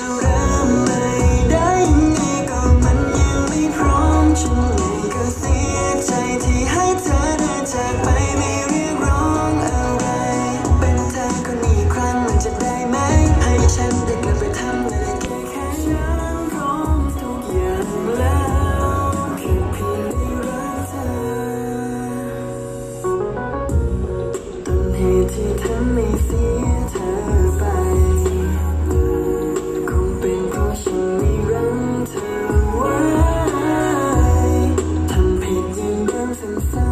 จะรับไม่ได้ไงก็มันยังไม่พร้อมฉัน comes inside.